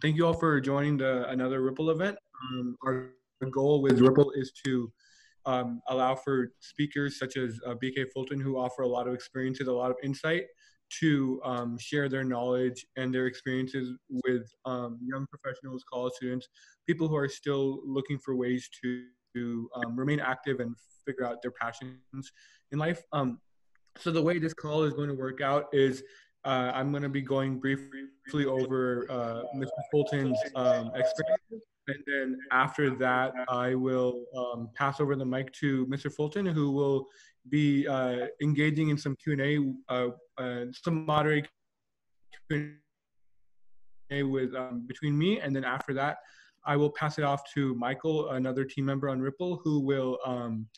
thank you all for joining the another Ripple event. Um, our goal with Ripple is to um, allow for speakers such as uh, BK Fulton, who offer a lot of experiences, a lot of insight, to um, share their knowledge and their experiences with um, young professionals, college students, people who are still looking for ways to, to um, remain active and figure out their passions in life. Um, so the way this call is going to work out is uh, I'm going to be going briefly over uh, Mr. Fulton's um, experiences. And then after that, I will um, pass over the mic to Mr. Fulton, who will be uh, engaging in some Q&A, uh, uh, some moderate Q&A with um, between me. And then after that, I will pass it off to Michael, another team member on Ripple, who will um,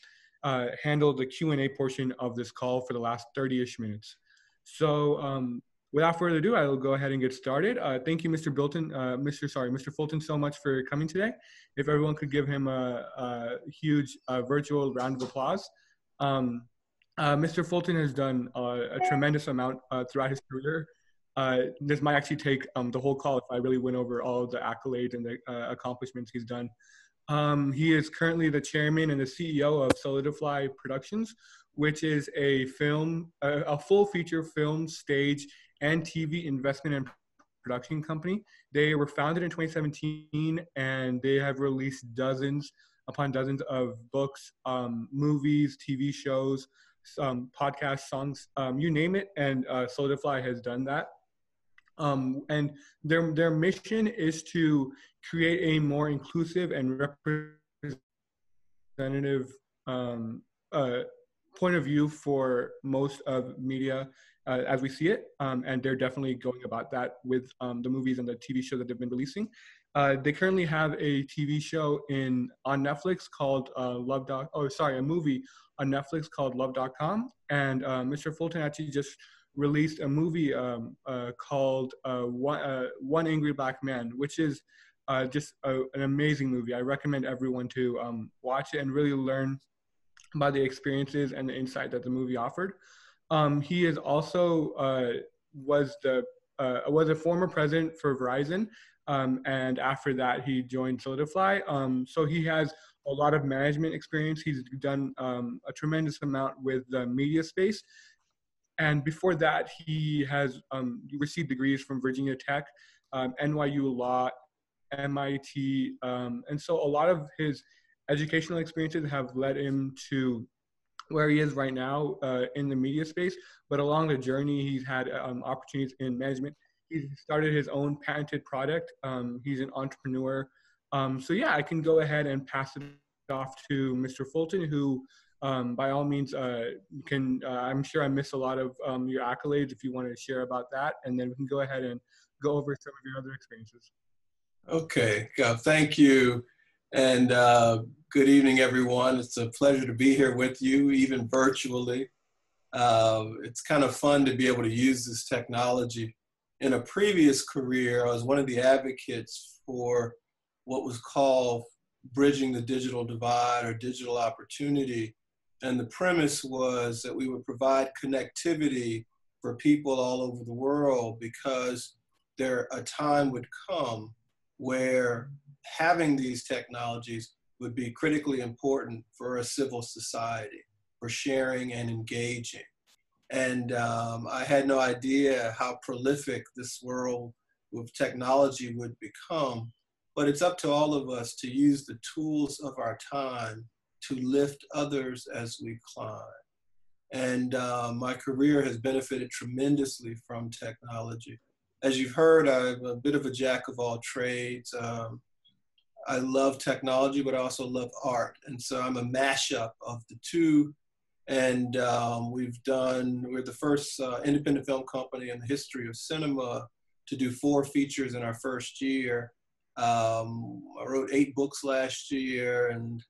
uh, handle the Q&A portion of this call for the last 30-ish minutes. So um, without further ado, I will go ahead and get started. Uh, thank you, Mr. Bilton, uh, Mr. Sorry, Mr. Fulton, so much for coming today. If everyone could give him a, a huge uh, virtual round of applause. Um, uh, Mr. Fulton has done uh, a tremendous amount uh, throughout his career. this might actually take um, the whole call if I really went over all the accolades and the accomplishments he's done. Um, he is currently the chairman and the CEO of Soulidifly Productions, which is a film, a, a full feature film, stage, and TV investment and production company. They were founded in 2017 and they have released dozens upon dozens of books, um, movies, TV shows, podcasts, songs, um, you name it. And uh, Soulidifly has done that. Um, and their, their mission is to create a more inclusive and representative um, uh, point of view for most of media uh, as we see it. Um, and they're definitely going about that with um, the movies and the TV shows that they've been releasing. Uh, they currently have a TV show in on Netflix called uh, Love Doc. Oh, sorry, a movie on Netflix called Love.com. And uh, Mr. Fulton actually just released a movie um, uh, called uh, One, One Angry Black Man, which is just a, an amazing movie. I recommend everyone to um, watch it and really learn about the experiences and the insight that the movie offered. Um, he is also was the was a former president for Verizon um, and after that, he joined Soulidifly. Um, so he has a lot of management experience. He's done um, a tremendous amount with the media space. And before that, he has um, received degrees from Virginia Tech, um, NYU Law, MIT. And so a lot of his educational experiences have led him to where he is right now uh, in the media space. But along the journey, he's had opportunities in management he started his own patented product. Um, he's an entrepreneur. Um, so yeah, I can go ahead and pass it off to Mr. Fulton, who um, by all means uh, can, uh, I'm sure I missed a lot of um, your accolades if you wanted to share about that. And then we can go ahead and go over some of your other experiences. Okay, thank you. And uh, good evening, everyone. It's a pleasure to be here with you, even virtually. Uh, it's kind of fun to be able to use this technology in a previous career, I was one of the advocates for what was called bridging the digital divide or digital opportunity. And the premise was that we would provide connectivity for people all over the world because there a time would come where having these technologies would be critically important for a civil society, for sharing and engaging. And um, I had no idea how prolific this world with technology would become. But it's up to all of us to use the tools of our time to lift others as we climb. And uh, my career has benefited tremendously from technology. As you've heard, I'm a bit of a jack of all trades. Um, I love technology, but I also love art. And so I'm a mashup of the two and um, we've done, we're the first uh, independent film company in the history of cinema to do four features in our first year. Um, I wrote eight books last year, and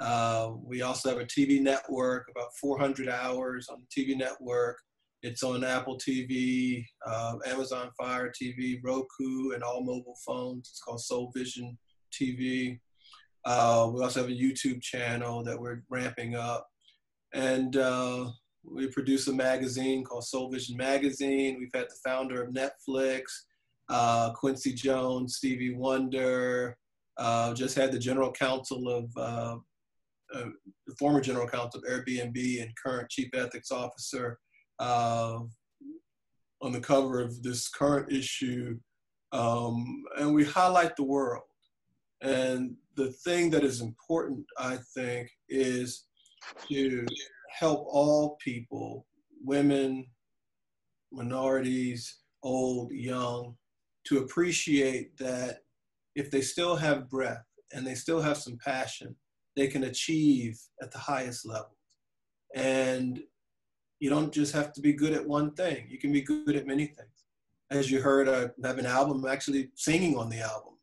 uh, we also have a TV network, about 400 hours on the TV network. It's on Apple TV, uh, Amazon Fire TV, Roku, and all mobile phones. It's called Soul Vision TV. Uh, we also have a YouTube channel that we're ramping up and uh, we produce a magazine called Soul Vision Magazine. We've had the founder of Netflix. uh, Quincy Jones, Stevie Wonder, uh, just had the general counsel of uh, uh, the former general counsel of Airbnb and current chief ethics officer on the cover of this current issue. Um, and we highlight the world. And the thing that is important, I think, is to help all people, women, minorities, old, young, to appreciate that if they still have breath and they still have some passion, they can achieve at the highest levels. And you don't just have to be good at one thing, you can be good at many things. As you heard, I have an album, I'm actually singing on the album.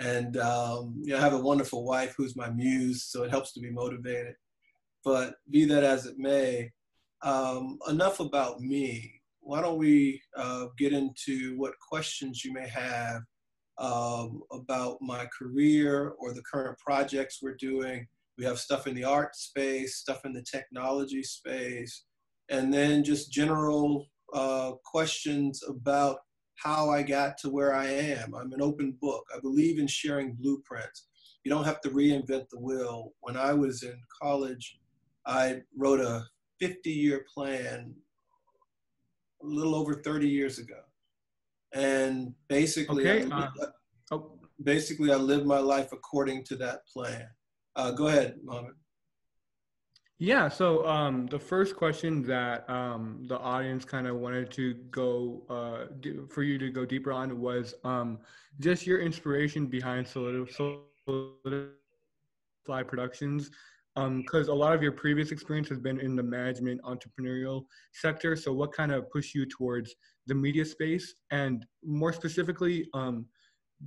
And um, you know, I have a wonderful wife who's my muse, so it helps to be motivated. But be that as it may, um, enough about me. Why don't we uh, get into what questions you may have um, about my career or the current projects we're doing. We have stuff in the art space, stuff in the technology space, and then just general uh, questions about how I got to where I am. I'm an open book. I believe in sharing blueprints. You don't have to reinvent the wheel. When I was in college, I wrote a 50 year plan a little over 30 years ago and basically, okay. I, uh, oh. basically, I lived my life according to that plan. Uh, go ahead, Mohammed. Yeah. So um, the first question that um, the audience kind of wanted to go uh, for you to go deeper on was um, just your inspiration behind Soulidifly Productions because um, a lot of your previous experience has been in the management entrepreneurial sector. So, what kind of pushed you towards the media space, and more specifically, um,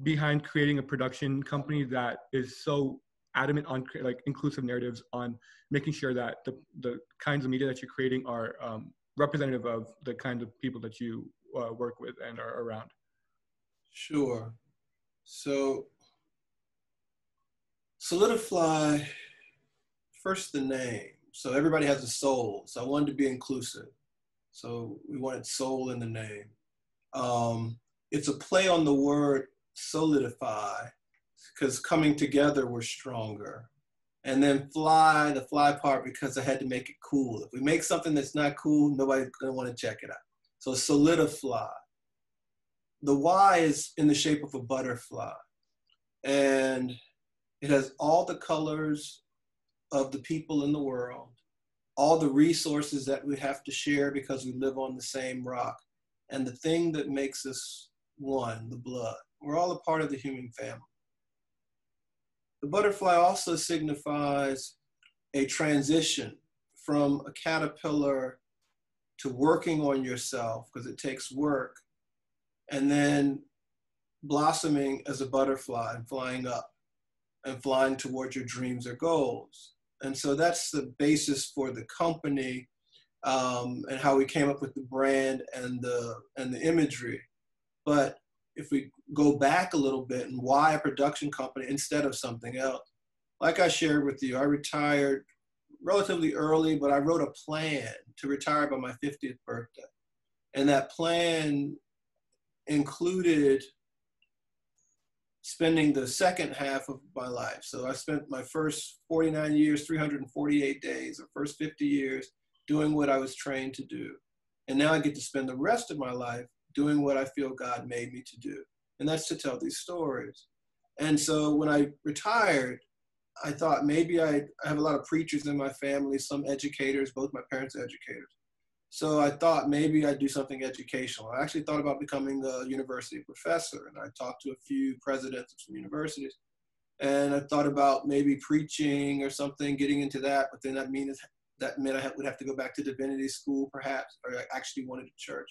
behind creating a production company that is so adamant on like inclusive narratives, on making sure that the the kinds of media that you're creating are um, representative of the kinds of people that you uh, work with and are around. Sure. So, Soulidifly first the name. So everybody has a soul. So I wanted to be inclusive. So we wanted soul in the name. Um, it's a play on the word solidify, because coming together we're stronger. And then fly, the fly part, because I had to make it cool. If we make something that's not cool, nobody's gonna want to check it out. So Soulidifly. The Y is in the shape of a butterfly. And it has all the colors of the people in the world, all the resources that we have to share because we live on the same rock, and the thing that makes us one, the blood. We're all a part of the human family. The butterfly also signifies a transition from a caterpillar to working on yourself because it takes work, and then blossoming as a butterfly and flying up and flying towards your dreams or goals. And so that's the basis for the company um, and how we came up with the brand and the and the imagery. But if we go back a little bit and why a production company instead of something else, like I shared with you, I retired relatively early, but I wrote a plan to retire by my 50th birthday. And that plan included spending the second half of my life. So I spent my first 49 years, 348 days, or first 50 years doing what I was trained to do. And now I get to spend the rest of my life doing what I feel God made me to do. And that's to tell these stories. And so when I retired, I thought maybe I, I have a lot of preachers in my family, some educators, both my parents are educators. So I thought maybe I'd do something educational. I actually thought about becoming a university professor, and I talked to a few presidents of some universities. And I thought about maybe preaching or something, getting into that. But then that means that meant I would have to go back to divinity school, perhaps, or I actually wanted a church.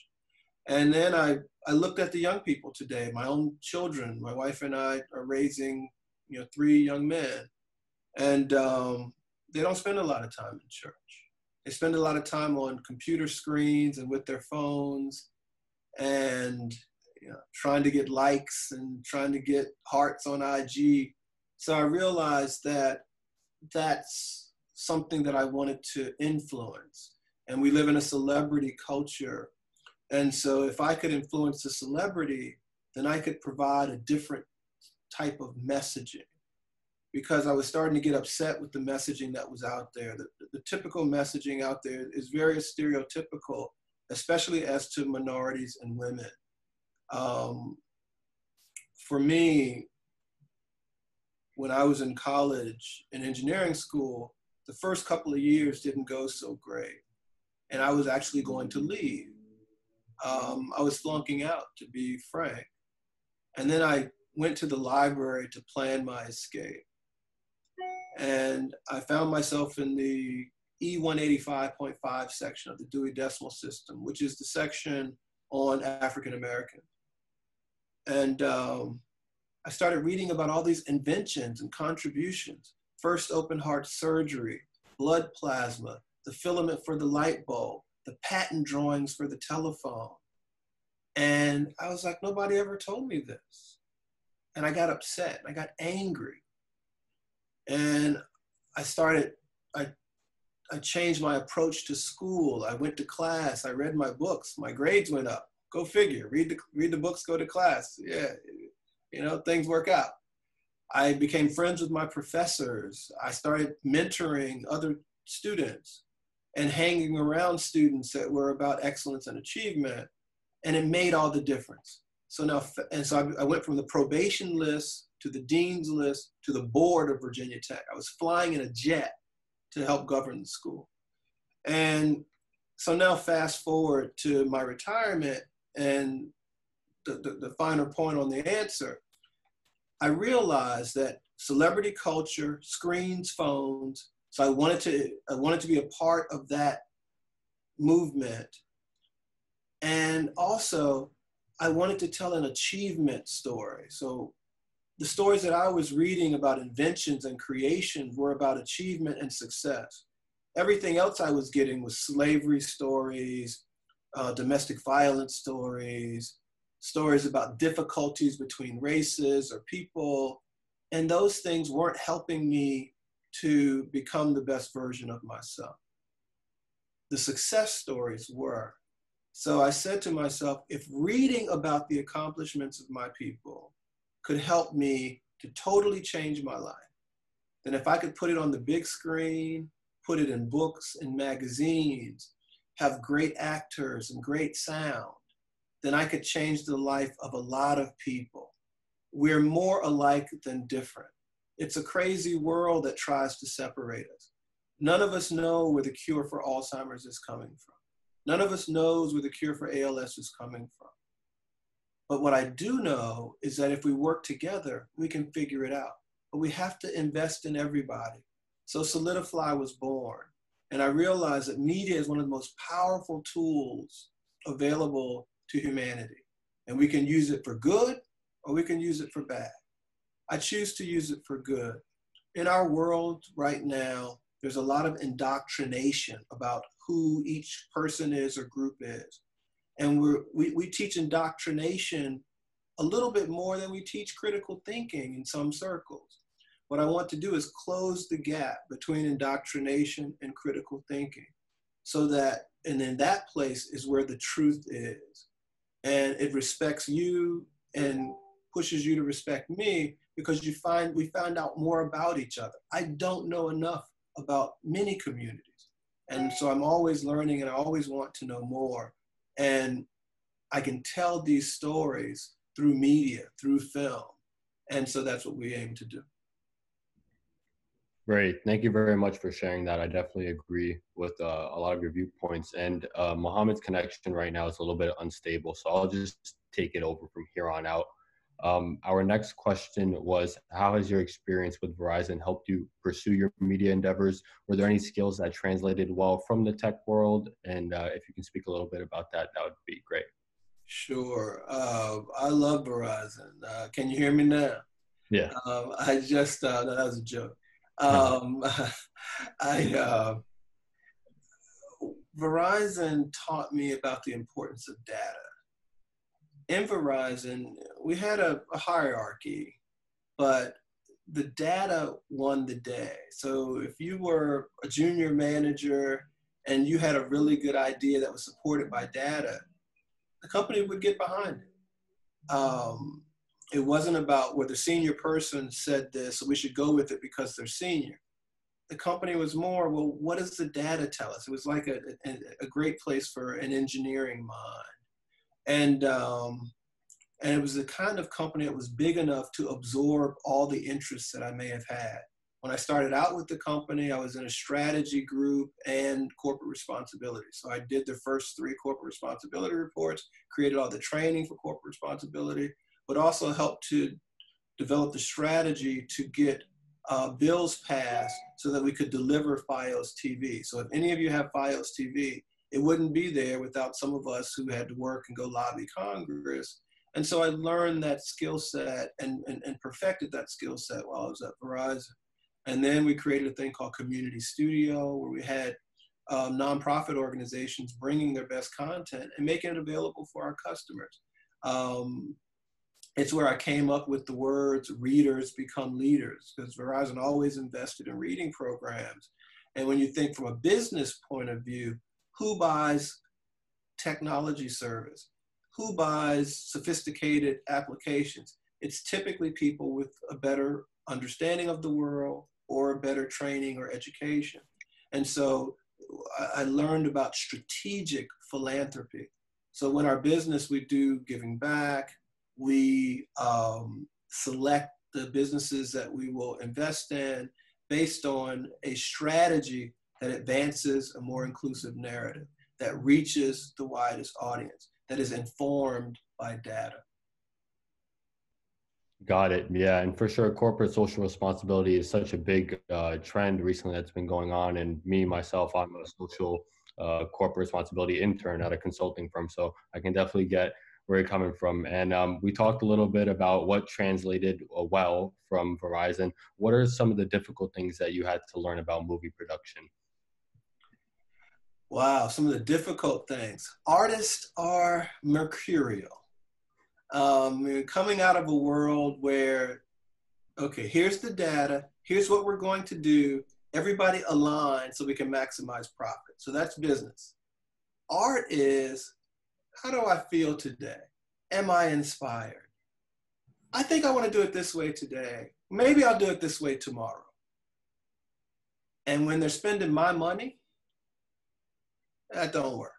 And then I, I looked at the young people today, my own children. My wife and I are raising, you know, three young men, and um, they don't spend a lot of time in church they spend a lot of time on computer screens and with their phones and you know, trying to get likes and trying to get hearts on IG. So I realized that that's something that I wanted to influence. And we live in a celebrity culture. And so if I could influence a celebrity, then I could provide a different type of messaging because I was starting to get upset with the messaging that was out there. The, the typical messaging out there is very stereotypical, especially as to minorities and women. Um, for me, when I was in college in engineering school, the first couple of years didn't go so great. And I was actually going to leave. Um, I was flunking out, to be frank. And then I went to the library to plan my escape. And I found myself in the E185.5 section of the Dewey Decimal System, which is the section on African Americans. And um, I started reading about all these inventions and contributions. First open heart surgery, blood plasma, the filament for the light bulb, the patent drawings for the telephone. And I was like, nobody ever told me this. And I got upset, I got angry. And I started, I, I changed my approach to school. I went to class, I read my books, my grades went up. Go figure, read the, read the books, go to class. Yeah, you know, things work out. I became friends with my professors. I started mentoring other students and hanging around students that were about excellence and achievement. And it made all the difference. So now, and so I, I went from the probation list to the dean's list to the board of Virginia Tech. I was flying in a jet to help govern the school. And so now fast forward to my retirement and the, the, the finer point on the answer. I realized that celebrity culture, screens, phones. So I wanted to I wanted to be a part of that movement. And also I wanted to tell an achievement story. So the stories that I was reading about inventions and creations were about achievement and success. Everything else I was getting was slavery stories, uh, domestic violence stories, stories about difficulties between races or people. And those things weren't helping me to become the best version of myself. The success stories were. So I said to myself, if reading about the accomplishments of my people could help me to totally change my life, then if I could put it on the big screen, put it in books and magazines, have great actors and great sound, then I could change the life of a lot of people. We're more alike than different. It's a crazy world that tries to separate us. None of us know where the cure for Alzheimer's is coming from. None of us knows where the cure for ALS is coming from. But what I do know is that if we work together, we can figure it out. But we have to invest in everybody. So Soulidifly was born. And I realized that media is one of the most powerful tools available to humanity. And we can use it for good or we can use it for bad. I choose to use it for good. In our world right now, there's a lot of indoctrination about who each person is or group is. And we're, we, we teach indoctrination a little bit more than we teach critical thinking in some circles. What I want to do is close the gap between indoctrination and critical thinking so that, and in that place is where the truth is and it respects you and pushes you to respect me because you find we found out more about each other. I don't know enough about many communities. And so I'm always learning and I always want to know more. And I can tell these stories through media, through film. And so that's what we aim to do. Great. Thank you very much for sharing that. I definitely agree with uh, a lot of your viewpoints. And uh, Mohammed's connection right now is a little bit unstable, so I'll just take it over from here on out. Um, our next question was How has your experience with Verizon helped you pursue your media endeavors? Were there any skills that translated well from the tech world? And uh, if you can speak a little bit about that, that would be great. Sure. Uh, I love Verizon. Uh, can you hear me now? Yeah. Um, I just, uh, that was a joke. Um, I uh, Verizon taught me about the importance of data. In Verizon, we had a, a hierarchy, but the data won the day. So if you were a junior manager and you had a really good idea that was supported by data, the company would get behind it. um, it wasn't about where the senior person said this, we should go with it because they're senior. The company was more, well, what does the data tell us? It was like a, a, a great place for an engineering mind. And, um, and it was the kind of company that was big enough to absorb all the interests that I may have had. When I started out with the company, I was in a strategy group and corporate responsibility. So I did the first three corporate responsibility reports, created all the training for corporate responsibility, but also helped to develop the strategy to get uh, bills passed so that we could deliver FiOS TV. So if any of you have FiOS TV, it wouldn't be there without some of us who had to work and go lobby Congress. And so I learned that skill set and, and, and perfected that skill set while I was at Verizon. And then we created a thing called Community Studio where we had um, nonprofit organizations bringing their best content and making it available for our customers. Um, it's where I came up with the words readers become leaders because Verizon always invested in reading programs. And when you think from a business point of view, who buys technology service? Who buys sophisticated applications? It's typically people with a better understanding of the world or a better training or education. And so I learned about strategic philanthropy. So when our business, we do giving back, we um, select the businesses that we will invest in based on a strategy that advances a more inclusive narrative, that reaches the widest audience, that is informed by data. Got it. Yeah, and for sure, corporate social responsibility is such a big uh, trend recently that's been going on. And me myself, I'm a social uh, corporate responsibility intern at a consulting firm, so I can definitely get where you're coming from. And um, we talked a little bit about what translated uh, well from Verizon. What are some of the difficult things that you had to learn about movie production? Wow, some of the difficult things. Artists are mercurial. Um, coming out of a world where, okay, here's the data, here's what we're going to do, everybody align so we can maximize profit. So that's business. Art is how do I feel today? Am I inspired? I think I want to do it this way today. Maybe I'll do it this way tomorrow. And when they're spending my money, that don't work.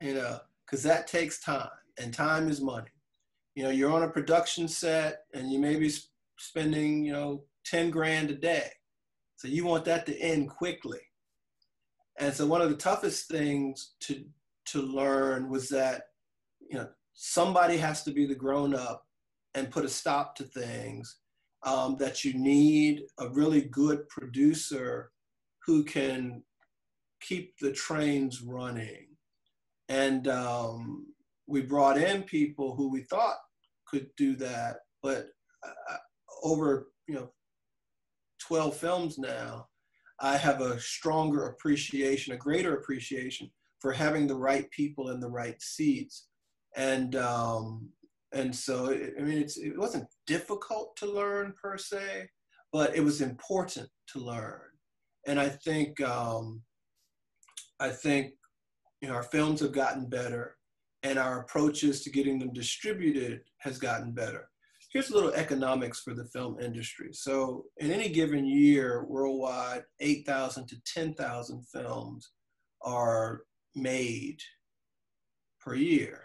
You know, because that takes time, and time is money. You know, you're on a production set, and you may be spending, you know, 10 grand a day. So you want that to end quickly. And so one of the toughest things to to learn was that you know somebody has to be the grown up and put a stop to things um, that you need a really good producer who can keep the trains running and um, we brought in people who we thought could do that but uh, over you know 12 films now i have a stronger appreciation a greater appreciation for having the right people in the right seats. And um, and so I mean, it's, it wasn't difficult to learn per se, but it was important to learn. And I think um, I think you know our films have gotten better, and our approaches to getting them distributed has gotten better. Here's a little economics for the film industry. So, in any given year, worldwide, 8,000 to 10,000 films are made per year.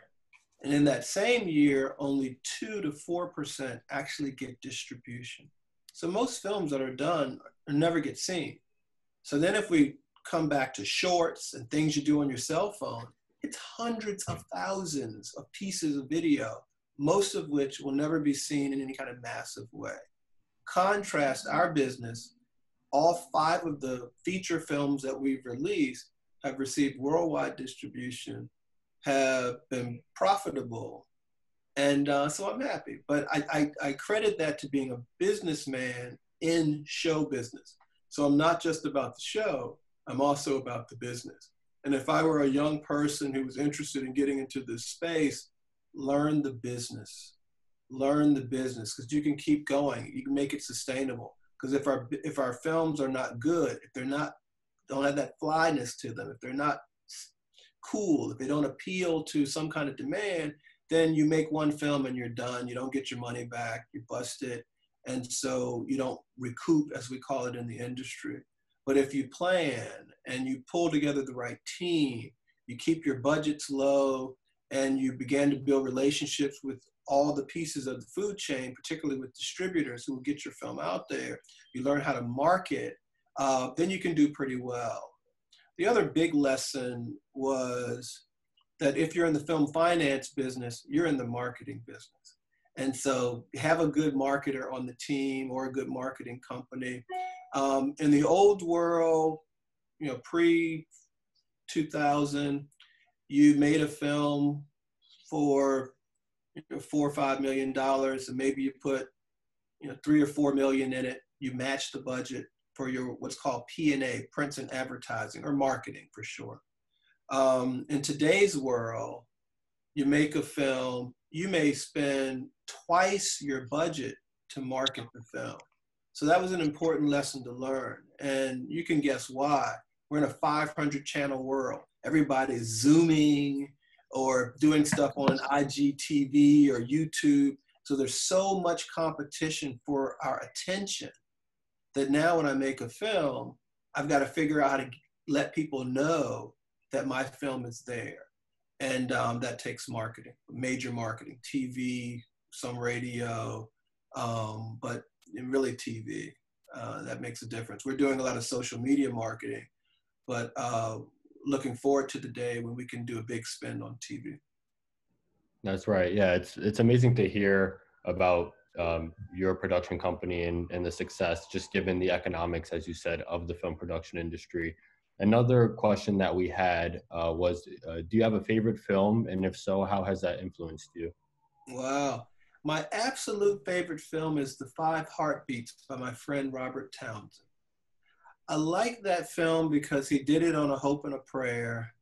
And in that same year, only 2 to 4% actually get distribution. So most films that are done never get seen. So then if we come back to shorts and things you do on your cell phone, it's hundreds of thousands of pieces of video, most of which will never be seen in any kind of massive way. Contrast our business, all five of the feature films that we've released have received worldwide distribution, have been profitable. And uh, so I'm happy. But I, I, I credit that to being a businessman in show business. So I'm not just about the show, I'm also about the business. And if I were a young person who was interested in getting into this space, learn the business. Learn the business because you can keep going. You can make it sustainable. Because if our if our films are not good, if they're not don't have that flyness to them, if they're not cool, if they don't appeal to some kind of demand, then you make one film and you're done. You don't get your money back. You bust it. And so you don't recoup, as we call it in the industry. But if you plan and you pull together the right team, you keep your budgets low, and you begin to build relationships with all the pieces of the food chain, particularly with distributors who will get your film out there, you learn how to market, uh, then you can do pretty well. The other big lesson was that if you're in the film finance business, you're in the marketing business. And so have a good marketer on the team or a good marketing company. Um, in the old world, you know, pre 2000, you made a film for you know, four or five million dollars, and maybe you put you know three or four million in it. You match the budget for your what's called P&A, prints and advertising, or marketing for sure. Um, in today's world, you make a film, you may spend twice your budget to market the film. So that was an important lesson to learn. And you can guess why. We're in a 500 channel world. Everybody's zooming or doing stuff on IGTV or YouTube. So there's so much competition for our attention that now when I make a film, I've got to figure out how to let people know that my film is there. And um, that takes marketing, major marketing, TV, some radio, um, but really TV. Uh, that makes a difference. We're doing a lot of social media marketing, but uh, looking forward to the day when we can do a big spend on TV. That's right. Yeah, it's it's amazing to hear about um, your production company and, and the success, just given the economics, as you said, of the film production industry. Another question that we had uh, was uh, Do you have a favorite film? And if so, how has that influenced you? Wow. My absolute favorite film is The Five Heartbeats by my friend Robert Townsend. I like that film because he did it on a hope and a prayer.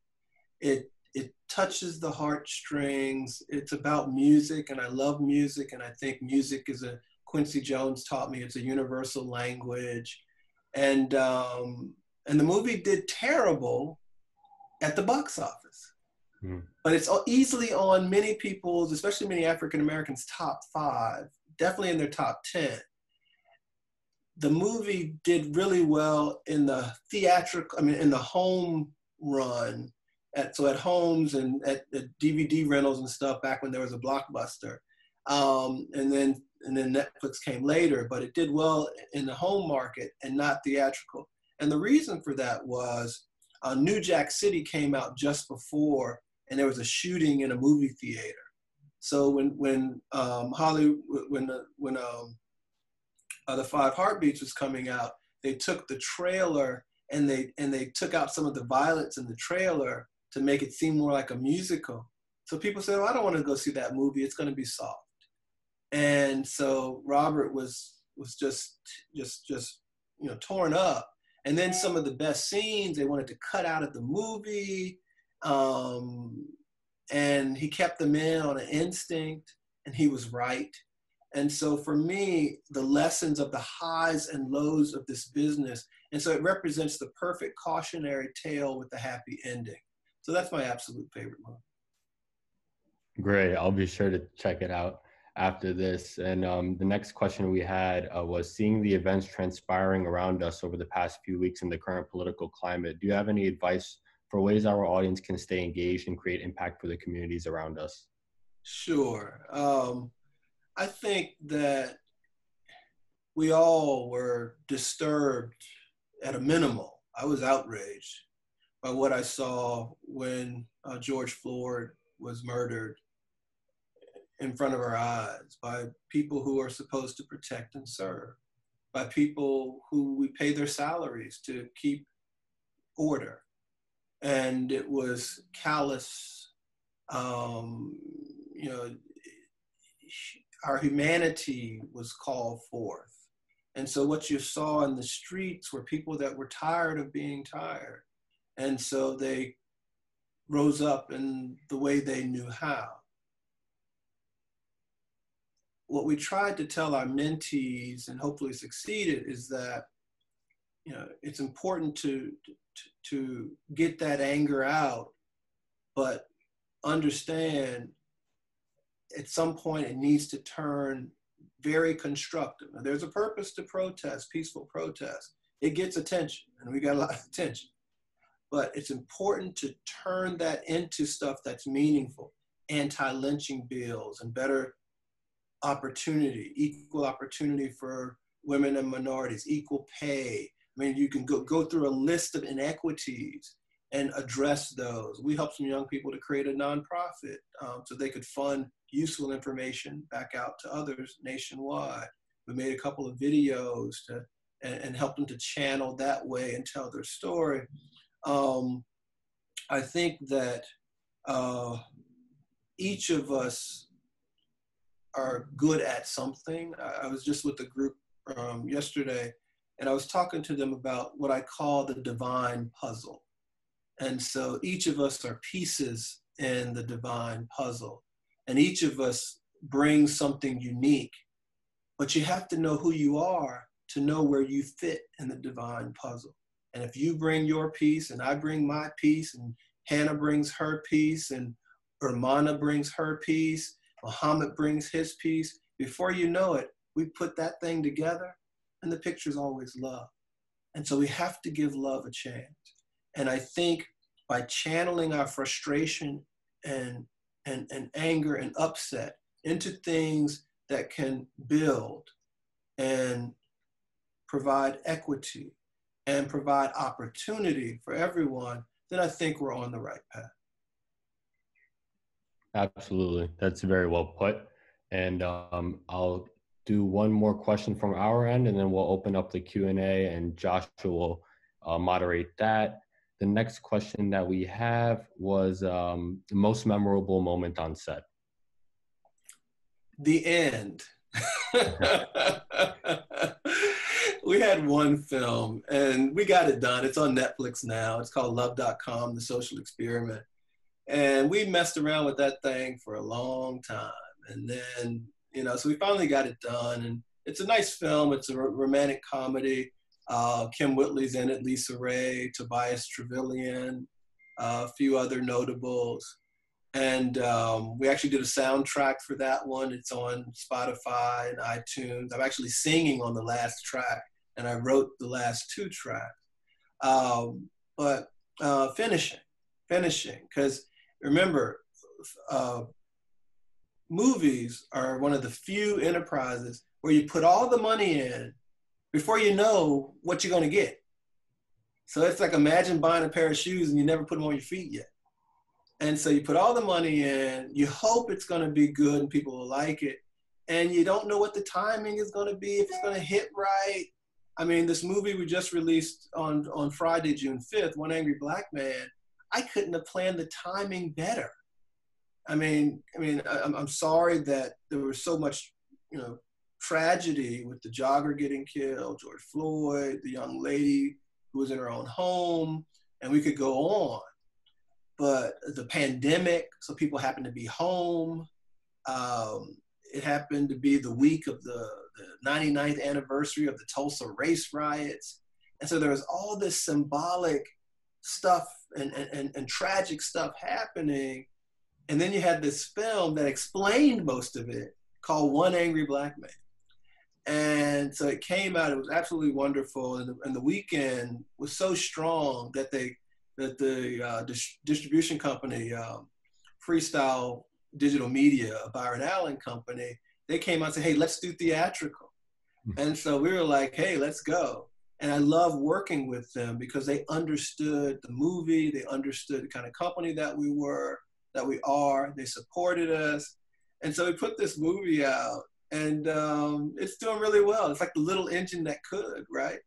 It it touches the heartstrings. It's about music, and I love music, and I think music is a Quincy Jones taught me it's a universal language, and um, and the movie did terrible at the box office, mm. but it's easily on many people's, especially many African Americans' top five, definitely in their top ten the movie did really well in the theatrical, I mean, in the home run. At, so at homes and at, at DVD rentals and stuff back when there was a blockbuster, um, and then and then Netflix came later. But it did well in the home market and not theatrical. And the reason for that was uh, New Jack City came out just before, and there was a shooting in a movie theater. So when when um, Hollywood when when um, uh, the Five Heartbeats was coming out, they took the trailer and they and they took out some of the violence in the trailer to make it seem more like a musical. So people said, "Oh, I don't want to go see that movie. It's going to be soft." And so Robert was was just just just you know torn up. And then some of the best scenes they wanted to cut out of the movie, um, and he kept them in on an instinct, and he was right. And so for me, the lessons of the highs and lows of this business. And so it represents the perfect cautionary tale with the happy ending. So that's my absolute favorite one. Great. I'll be sure to check it out after this. And um, the next question we had uh, was seeing the events transpiring around us over the past few weeks in the current political climate. Do you have any advice for ways our audience can stay engaged and create impact for the communities around us? Sure. Um, I think that we all were disturbed at a minimal. I was outraged by what I saw when uh, George Floyd was murdered in front of our eyes by people who are supposed to protect and serve, by people who we pay their salaries to keep order. And it was callous, um, you know, our humanity was called forth. And so what you saw in the streets were people that were tired of being tired. And so they rose up in the way they knew how. What we tried to tell our mentees and hopefully succeeded is that you know it's important to, to, to get that anger out, but understand at some point it needs to turn very constructive. Now, there's a purpose to protest, peaceful protest. It gets attention, and we got a lot of attention. But it's important to turn that into stuff that's meaningful anti lynching bills and better opportunity, equal opportunity for women and minorities, equal pay. I mean, you can go, go through a list of inequities and address those. We helped some young people to create a nonprofit um, so they could fund useful information back out to others nationwide. We made a couple of videos to and, and help them to channel that way and tell their story. Um, I think that uh, each of us are good at something. I, I was just with a group um, yesterday, and I was talking to them about what I call the divine puzzle. And so each of us are pieces in the divine puzzle, and each of us brings something unique. But you have to know who you are to know where you fit in the divine puzzle. And if you bring your piece, and I bring my piece, and Hannah brings her piece, and Urmana brings her piece, Muhammad brings his piece, before you know it, we put that thing together, and the picture's always love. And so we have to give love a chance. And I think by channeling our frustration and, and, and anger and upset into things that can build and provide equity and provide opportunity for everyone, then I think we're on the right path. Absolutely. That's very well put. And um, I'll do one more question from our end, and then we'll open up the Q&A, and Joshua will uh, moderate that. The next question that we have was um, the most memorable moment on set. The end. we had one film and we got it done. It's on Netflix now. It's called Love.com, The Social Experiment. And we messed around with that thing for a long time. And then, you know, so we finally got it done. And it's a nice film. It's a romantic comedy. Uh, Kym Whitley's in it, Lisa Ray, Tobias Truvillion, uh, a few other notables. And um, we actually did a soundtrack for that one. It's on Spotify and iTunes. I'm actually singing on the last track, and I wrote the last two tracks. Um, but uh, finishing, finishing, because remember, uh, movies are one of the few enterprises where you put all the money in before you know what you're going to get. So it's like imagine buying a pair of shoes and you never put them on your feet yet. And so you put all the money in, you hope it's going to be good and people will like it. And you don't know what the timing is going to be, if it's going to hit right. I mean, this movie we just released on, on Friday, June 5th, One Angry Black Man, I couldn't have planned the timing better. I mean, I mean, I'm, I'm sorry that there was so much, you know, tragedy with the jogger getting killed, George Floyd, the young lady who was in her own home, and we could go on. But the pandemic, so people happened to be home. Um, it happened to be the week of the, the 99th anniversary of the Tulsa race riots. And so there was all this symbolic stuff and, and, and tragic stuff happening. And then you had this film that explained most of it called One Angry Black Man. And so it came out, it was absolutely wonderful. And the, and the weekend was so strong that they, that the uh, dis- distribution company, um, Freestyle Digital Media, a Byron Allen company, they came out and said, hey, let's do theatrical. Mm-hmm. And so we were like, hey, let's go. And I love working with them because they understood the movie, they understood the kind of company that we were, that we are, they supported us. And so we put this movie out and um, it's doing really well. It's like the little engine that could, right?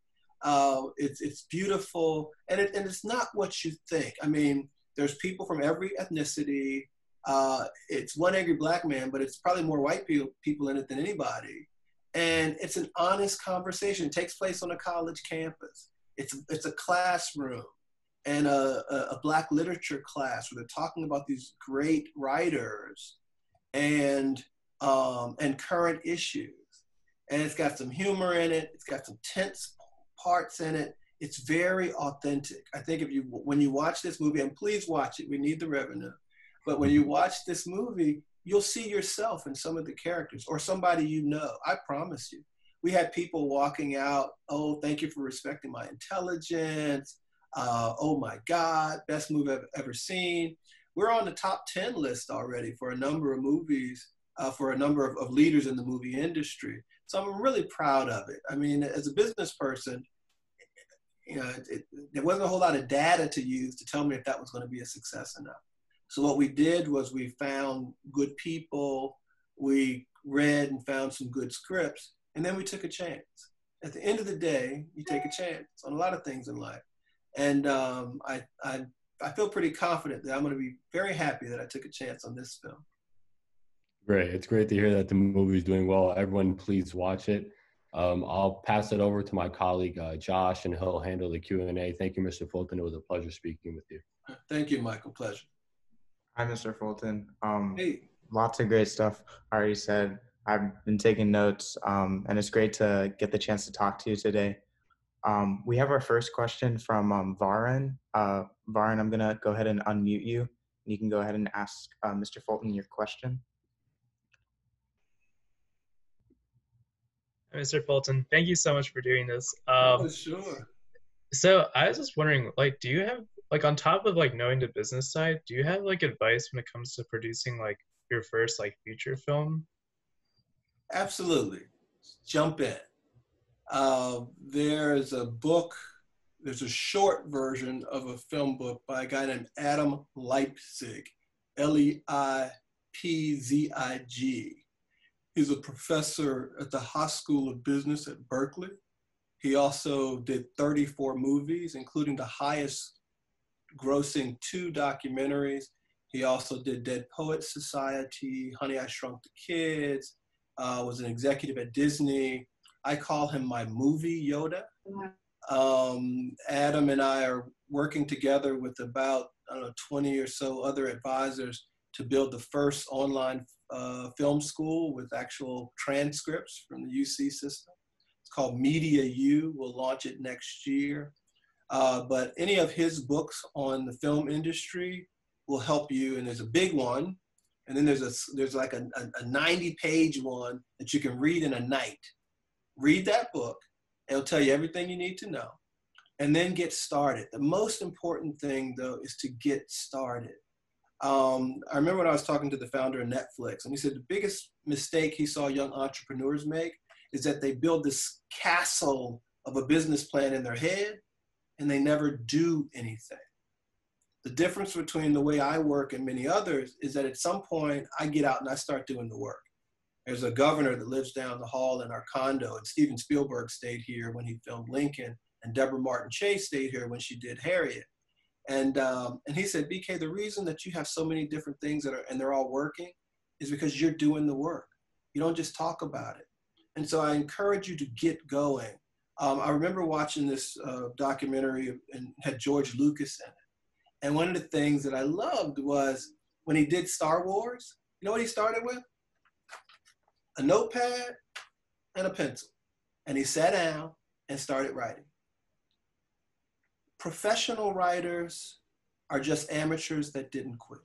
Uh, it's it's beautiful, and it, and it's not what you think. I mean, there's people from every ethnicity. Uh, it's one angry black man, but it's probably more white people people in it than anybody. And it's an honest conversation. It takes place on a college campus. It's it's a classroom and a, a, black literature class where they're talking about these great writers and um, and current issues. And it's got some humor in it. It's got some tense parts in it. It's very authentic. I think if you when you watch this movie, and please watch it, we need the revenue. But when you watch this movie, you'll see yourself in some of the characters or somebody you know. I promise you. We had people walking out, oh, thank you for respecting my intelligence. Uh, oh my God, best movie I've ever seen. We're on the top 10 list already for a number of movies, uh, for a number of, of leaders in the movie industry. So I'm really proud of it. I mean, as a business person, you know, it, it, there wasn't a whole lot of data to use to tell me if that was going to be a success or not. So what we did was we found good people, we read and found some good scripts, and then we took a chance. At the end of the day, you take a chance on a lot of things in life, and um, I, I I feel pretty confident that I'm going to be very happy that I took a chance on this film. Great, it's great to hear that the movie is doing well. Everyone, please watch it. Um, I'll pass it over to my colleague uh, Josh, and he'll handle the Q and A. Thank you, Mr. Fulton. It was a pleasure speaking with you. Thank you, Michael. Pleasure. Hi, Mr. Fulton. Um, Hey, Lots of great stuff already said. I've been taking notes, um, and it's great to get the chance to talk to you today. Um, we have our first question from um, Varun. Uh, Varun, I'm going to go ahead and unmute you. And you can go ahead and ask uh, Mr. Fulton your question. Mr. Fulton, thank you so much for doing this. oh, Um, sure. so I was just wondering, like, do you have like on top of like knowing the business side, do you have like advice when it comes to producing like your first like feature film? Absolutely. Jump in. Uh, there's a book, there's a short version of a film book by a guy named Adam Leipzig, L E I P Z I G. He's a professor at the Haas School of Business at Berkeley. He also did 34 movies, including the highest grossing two documentaries. He also did Dead Poets Society, Honey, I Shrunk the Kids, uh, was an executive at Disney. I call him my movie Yoda. Um, Adam and I are working together with about, I don't know, 20 or so other advisors to build the first online uh, film school with actual transcripts from the UC system. It's called Media U. We'll launch it next year. Uh, but any of his books on the film industry will help you. And there's a big one, and then there's a there's like a, a, a 90 page one that you can read in a night. Read that book. It'll tell you everything you need to know, and then get started. The most important thing though is to get started. Um, I remember when I was talking to the founder of Netflix, and he said the biggest mistake he saw young entrepreneurs make is that they build this castle of a business plan in their head and they never do anything. The difference between the way I work and many others is that at some point I get out and I start doing the work. There's a governor that lives down the hall in our condo, and Steven Spielberg stayed here when he filmed Lincoln, and Debra Martin Chase stayed here when she did Harriet. And um, and he said, BK, the reason that you have so many different things that are and they're all working is because you're doing the work. You don't just talk about it. And so I encourage you to get going. Um, I remember watching this uh, documentary and had George Lucas in it. And one of the things that I loved was when he did Star Wars, you know what he started with? A notepad and a pencil. And he sat down and started writing. Professional writers are just amateurs that didn't quit.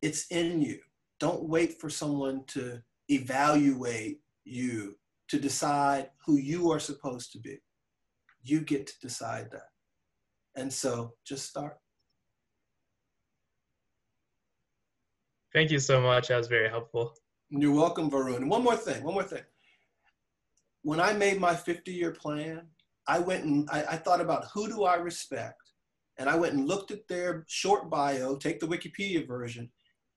It's in you. Don't wait for someone to evaluate you to decide who you are supposed to be. You get to decide that. And so just start. Thank you so much. That was very helpful. You're welcome, Varun. One more thing, one more thing. When I made my 50 year plan, I went and I, I, thought about who do I respect? And I went and looked at their short bio, take the Wikipedia version,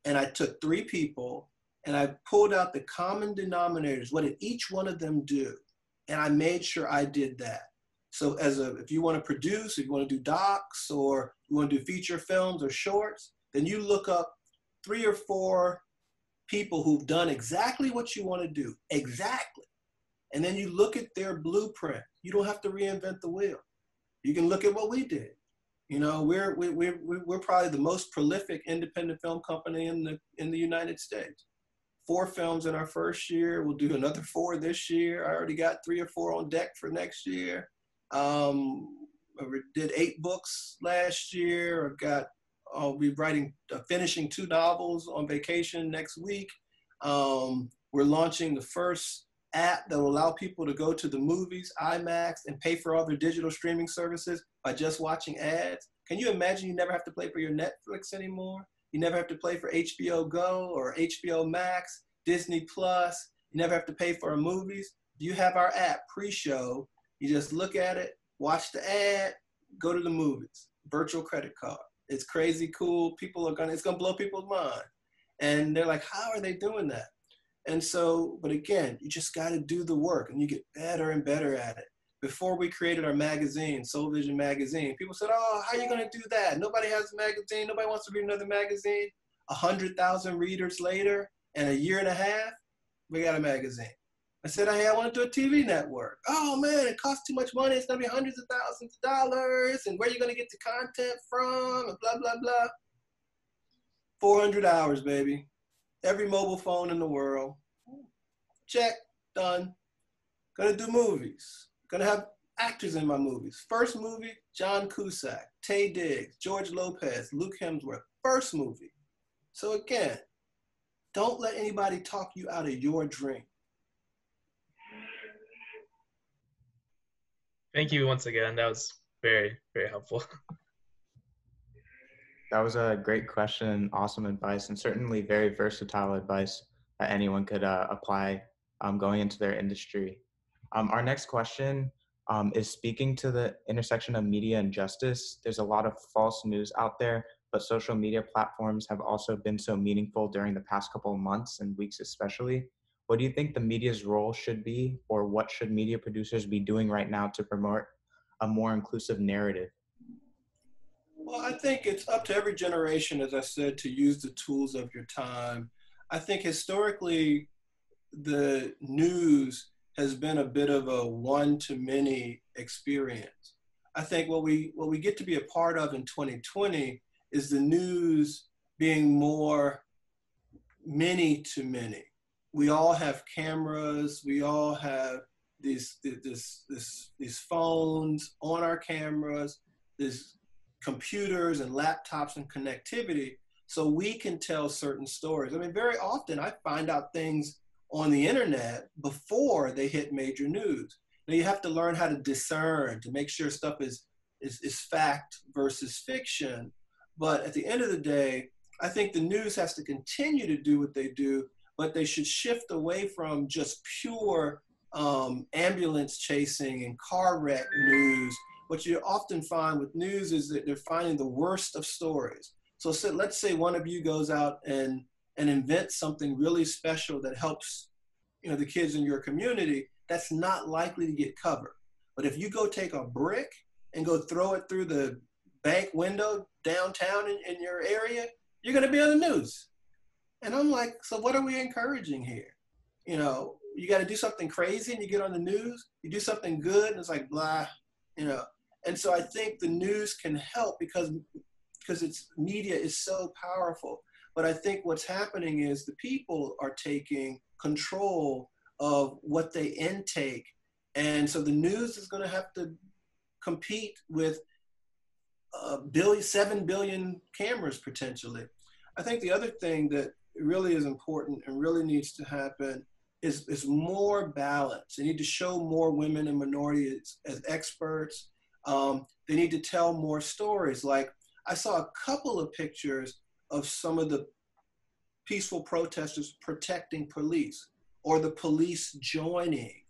and I took three people and I pulled out the common denominators. What did each one of them do? And I made sure I did that. So as a, if you want to produce, if you want to do docs or you want to do feature films or shorts, then you look up three or four people who've done exactly what you want to do, exactly. And then you look at their blueprint. You don't have to reinvent the wheel. You can look at what we did. You know, we're, we, we're, we're probably the most prolific independent film company in the, in the United States. Four films in our first year. We'll do another four this year. I already got three or four on deck for next year. Um, I did eight books last year. I've got I'll be writing, uh, finishing two novels on vacation next week. Um, we're launching the first app that will allow people to go to the movies, IMAX, and pay for all their digital streaming services by just watching ads. Can you imagine you never have to pay for your Netflix anymore? You never have to pay for HBO Go or HBO Max, Disney Plus. You never have to pay for our movies. You have our app pre-show. You just look at it, watch the ad, go to the movies. Virtual credit card. It's crazy cool. People are gonna. It's gonna blow people's mind, and they're like, "How are they doing that?" And so, but again, you just got to do the work, and you get better and better at it. Before we created our magazine, Soul Vision magazine, people said, "Oh, how are you gonna do that? Nobody has a magazine. Nobody wants to read another magazine." A hundred thousand readers later, and a year and a half, we got a magazine. I said, hey, I want to do a TV network. Oh man, it costs too much money. It's gonna be hundreds of thousands of dollars, and where are you gonna get the content from? And blah blah blah. 400 hours, baby. Every mobile phone in the world. Check, done. Gonna do movies. Gonna have actors in my movies. First movie, John Cusack, Taye Diggs, George Lopez, Luke Hemsworth. First movie. So again, don't let anybody talk you out of your dream. Thank you once again. That was very, very helpful. That was a great question, awesome advice, and certainly very versatile advice that anyone could uh, apply um, going into their industry. Um, our next question um, is speaking to the intersection of media and justice. There's a lot of false news out there, but social media platforms have also been so meaningful during the past couple of months and weeks, especially. What do you think the media's role should be, or what should media producers be doing right now to promote a more inclusive narrative? Well, I think it's up to every generation, as I said, to use the tools of your time. I think historically, the news has been a bit of a one to many experience. I think what we what we get to be a part of in 2020 is the news being more many to many we all have cameras, we all have these this this these phones on our cameras, these computers and laptops and connectivity, so we can tell certain stories. I mean, very often I find out things on the internet before they hit major news. Now you have to learn how to discern to make sure stuff is is, is fact versus fiction. But at the end of the day, I think the news has to continue to do what they do but they should shift away from just pure um, ambulance chasing and car wreck news. What you often find with news is that they're finding the worst of stories. So, so let's say one of you goes out and and invents something really special that helps you know the kids in your community that's not likely to get covered but if you go take a brick and go throw it through the bank window downtown in, in your area you're going to be on the news and I'm like, so what are we encouraging here? You know, you got to do something crazy and you get on the news. You do something good and it's like blah, you know. And so I think the news can help because because its media is so powerful. But I think what's happening is the people are taking control of what they intake, and so the news is going to have to compete with a billion, seven billion cameras potentially. I think the other thing that really is important and really needs to happen is, is more balance. They need to show more women and minorities as experts. Um, they need to tell more stories. Like I saw a couple of pictures of some of the peaceful protesters protecting police or the police joining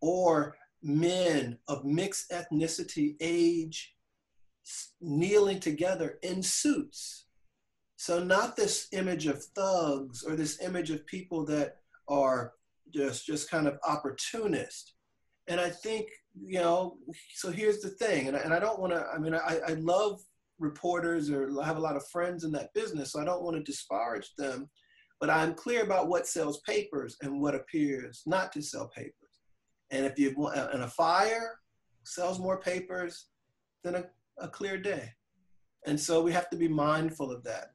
or men of mixed ethnicity, age, kneeling together in suits so not this image of thugs or this image of people that are just just kind of opportunist. And I think you know. So here's the thing, and I, and I don't want to. I mean, I, I love reporters or have a lot of friends in that business, so I don't want to disparage them. But I'm clear about what sells papers and what appears not to sell papers. And if you want, and a fire sells more papers than a, a clear day. And so we have to be mindful of that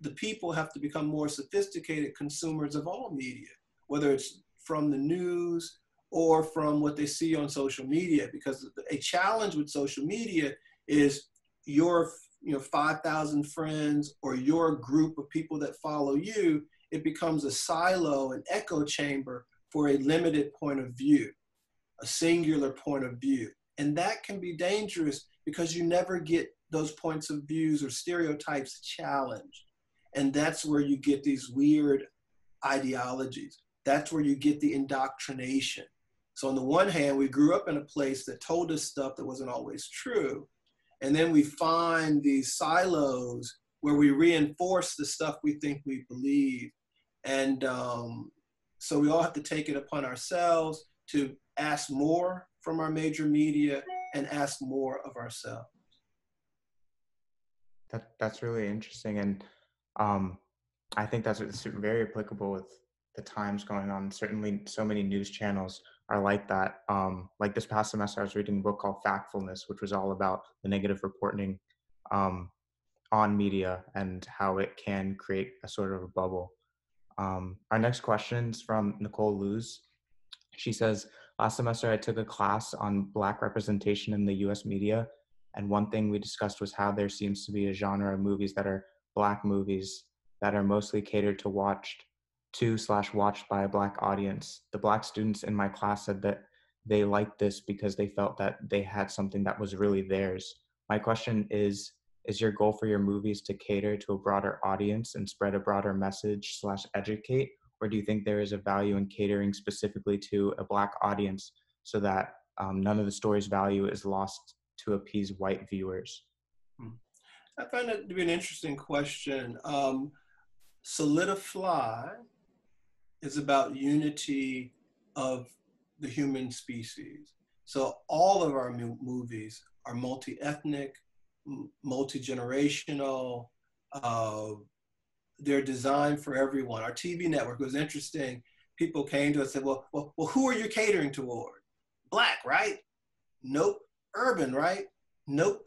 the people have to become more sophisticated consumers of all media, whether it's from the news or from what they see on social media. Because a challenge with social media is your you know 5,000 friends or your group of people that follow you, it becomes a silo, an echo chamber for a limited point of view, a singular point of view. And that can be dangerous because you never get those points of views or stereotypes challenged. And that's where you get these weird ideologies. That's where you get the indoctrination. So on the one hand, we grew up in a place that told us stuff that wasn't always true. And then we find these silos where we reinforce the stuff we think we believe. And um, so we all have to take it upon ourselves to ask more from our major media and ask more of ourselves. That that's really interesting, and um, I think that's very applicable with the times going on. Certainly, so many news channels are like that. Um, like this past semester, I was reading a book called Factfulness, which was all about the negative reporting um, on media and how it can create a sort of a bubble. Um, our next question is from Nicole Luz. She says, Last semester, I took a class on Black representation in the US media. And one thing we discussed was how there seems to be a genre of movies that are Black movies that are mostly catered to watched to slash watched by a Black audience. The Black students in my class said that they liked this because they felt that they had something that was really theirs. My question is Is your goal for your movies to cater to a broader audience and spread a broader message slash educate? or do you think there is a value in catering specifically to a black audience so that um, none of the story's value is lost to appease white viewers. I find that to be an interesting question um, Soulidifly is about unity of the human species so all of our movies are multi-ethnic multi-generational uh, they're designed for everyone. Our TV network was interesting. People came to us and said, well, well, well, who are you catering toward? Black, right? Nope. Urban, right? Nope.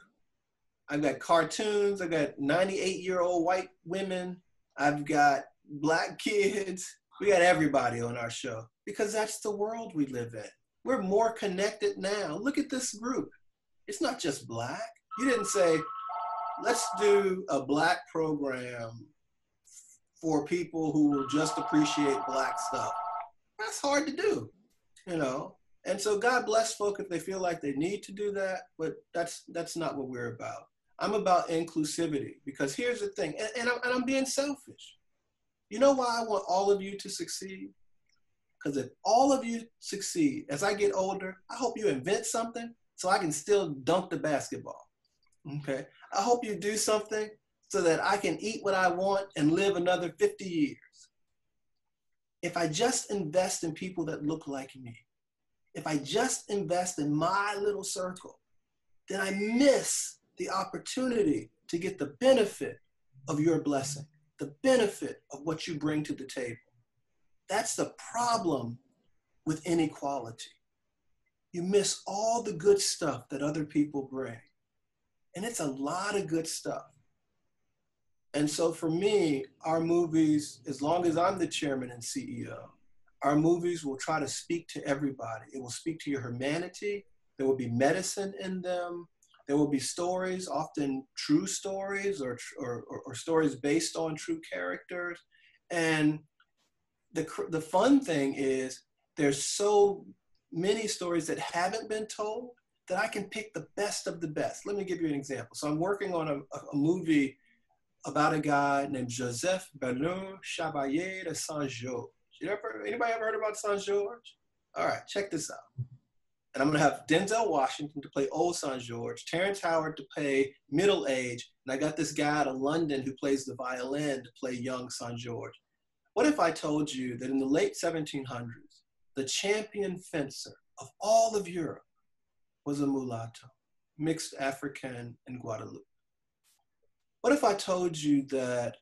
I've got cartoons. I've got 98 year old white women. I've got black kids. We got everybody on our show because that's the world we live in. We're more connected now. Look at this group. It's not just black. You didn't say, let's do a black program for people who will just appreciate black stuff. That's hard to do, you know. And so God bless folk if they feel like they need to do that, but that's that's not what we're about. I'm about inclusivity because here's the thing, and, and, I'm, and I'm being selfish. You know why I want all of you to succeed? Because if all of you succeed, as I get older, I hope you invent something so I can still dunk the basketball. Okay. I hope you do something so that I can eat what I want and live another 50 years. If I just invest in people that look like me, if I just invest in my little circle, then I miss the opportunity to get the benefit of your blessing, the benefit of what you bring to the table. That's the problem with inequality. You miss all the good stuff that other people bring. And it's a lot of good stuff. And so for me, our movies, as long as I'm the chairman and CEO, our movies will try to speak to everybody. It will speak to your humanity. There will be medicine in them. There will be stories, often true stories or, or, or stories based on true characters. And the, the fun thing is there's so many stories that haven't been told that I can pick the best of the best. Let me give you an example. So I'm working on a, a movie about a guy named Joseph Bernard Chevalier de Saint George. Ever, anybody ever heard about Saint George? All right, check this out. And I'm gonna have Denzel Washington to play old Saint George, Terrence Howard to play middle age, and I got this guy out of London who plays the violin to play young Saint George. What if I told you that in the late 1700s, the champion fencer of all of Europe was a mulatto, mixed African and Guadeloupe? What if I told you that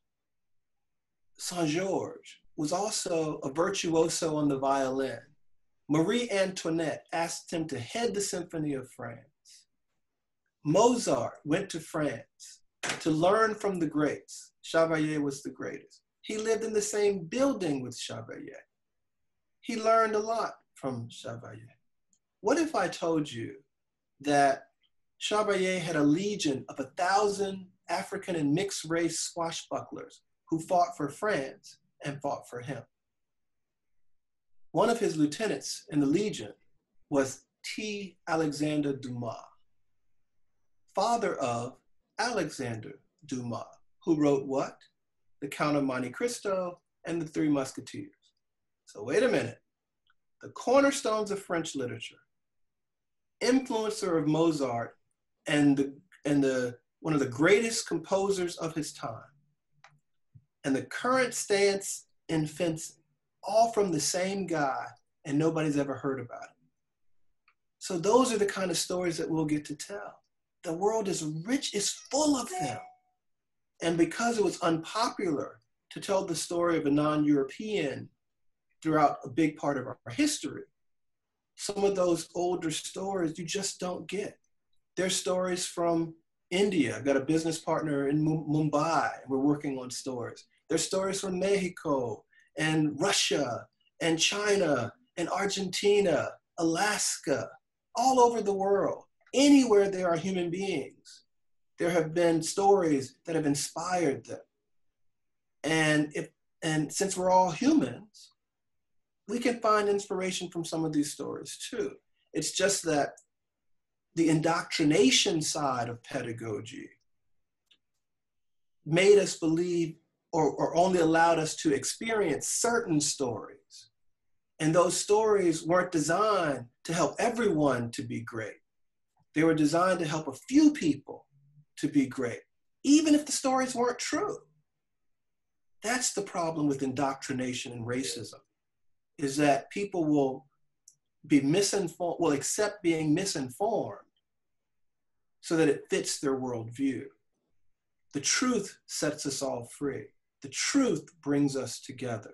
Saint George was also a virtuoso on the violin? Marie Antoinette asked him to head the Symphony of France. Mozart went to France to learn from the greats. Chevalier was the greatest. He lived in the same building with Chevalier. He learned a lot from Chevalier. What if I told you that Chevalier had a legion of a thousand African and mixed race swashbucklers who fought for France and fought for him. One of his lieutenants in the Legion was T. Alexander Dumas, father of Alexander Dumas, who wrote what? The Count of Monte Cristo and the Three Musketeers. So, wait a minute. The cornerstones of French literature, influencer of Mozart, and the, and the, one of the greatest composers of his time, and the current stance in fencing, all from the same guy, and nobody's ever heard about it. So those are the kind of stories that we'll get to tell. The world is rich, is full of them. And because it was unpopular to tell the story of a non-European throughout a big part of our history, some of those older stories you just don't get. There's stories from India. I've got a business partner in Mumbai. We're working on stories. There's stories from Mexico and Russia and China and Argentina, Alaska, all over the world. Anywhere there are human beings, there have been stories that have inspired them. And if and since we're all humans, we can find inspiration from some of these stories too. It's just that the indoctrination side of pedagogy made us believe or, or only allowed us to experience certain stories. And those stories weren't designed to help everyone to be great. They were designed to help a few people to be great, even if the stories weren't true. That's the problem with indoctrination and racism, is that people will be misinformed, will accept being misinformed so that it fits their worldview. The truth sets us all free the truth brings us together.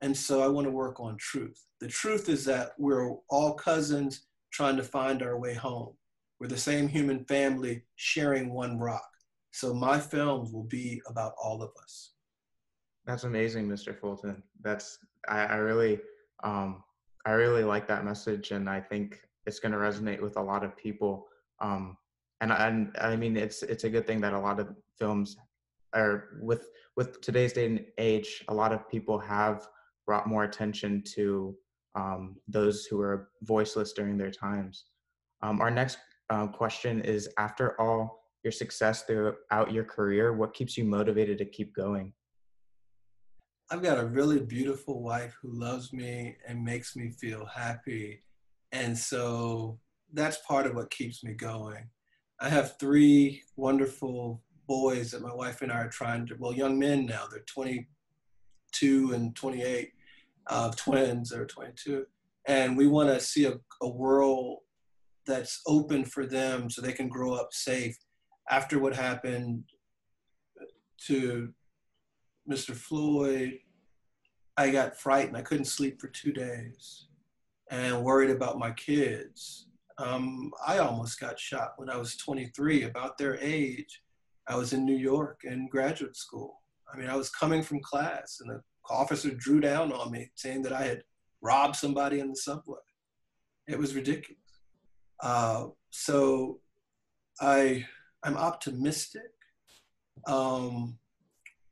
And so I want to work on truth. The truth is that we're all cousins trying to find our way home. We're the same human family sharing one rock. So my films will be about all of us. That's amazing, Mr. Fulton. That's I, I really um, I really like that message, and I think it's going to resonate with a lot of people. Um, and and I mean, it's it's a good thing that a lot of films are with with today's day and age, a lot of people have brought more attention to um, those who are voiceless during their times. Um, our next uh, question is after all your success throughout your career, what keeps you motivated to keep going? I've got a really beautiful wife who loves me and makes me feel happy. And so that's part of what keeps me going. I have three wonderful boys that my wife and I are trying to, well, young men now, they're 22 and 28, uh, twins, they're 22. And we want to see a, a world that's open for them so they can grow up safe. After what happened to Mr. Floyd, I got frightened. I couldn't sleep for two days and worried about my kids. Um, I almost got shot when I was 23, about their age. I was in New York in graduate school. I mean, I was coming from class, and the officer drew down on me, saying that I had robbed somebody in the subway. It was ridiculous. Uh, so, I I'm optimistic, um,